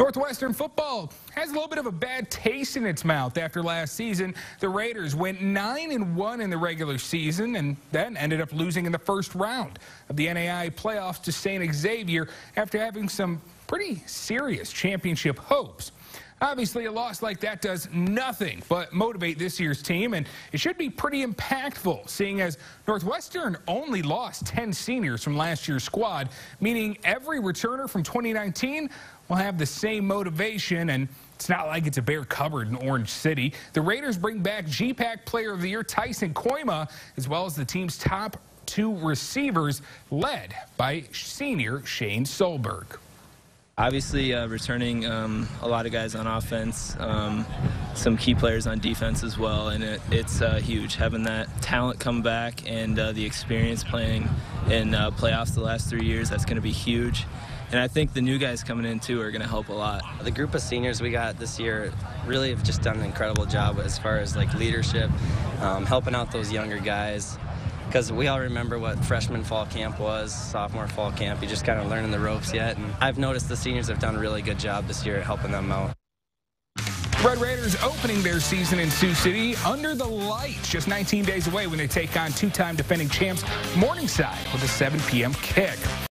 Northwestern football has a little bit of a bad taste in its mouth after last season. The Raiders went 9 and 1 in the regular season and then ended up losing in the first round of the NAIA playoffs to St. Xavier after having some pretty serious championship hopes. Obviously, a loss like that does nothing but motivate this year's team, and it should be pretty impactful, seeing as Northwestern only lost 10 seniors from last year's squad, meaning every returner from 2019 will have the same motivation, and it's not like it's a bare cupboard in Orange City. The Raiders bring back GPAC Player of the Year Tyson Kooima, as well as the team's top two receivers, led by senior Shane Solberg. Obviously, uh, returning um, a lot of guys on offense, um, some key players on defense as well, and it, it's uh, huge having that talent come back and uh, the experience playing in uh, playoffs the last three years. That's going to be huge. And I think the new guys coming in too are going to help a lot. The group of seniors we got this year really have just done an incredible job as far as like leadership, um, helping out those younger guys because we all remember what freshman fall camp was, sophomore fall camp. You're just kind of learning the ropes yet. And I've noticed the seniors have done a really good job this year at helping them out. Red Raiders opening their season in Sioux City under the lights, just 19 days away when they take on two-time defending champs Morningside with a 7 p.m. kick.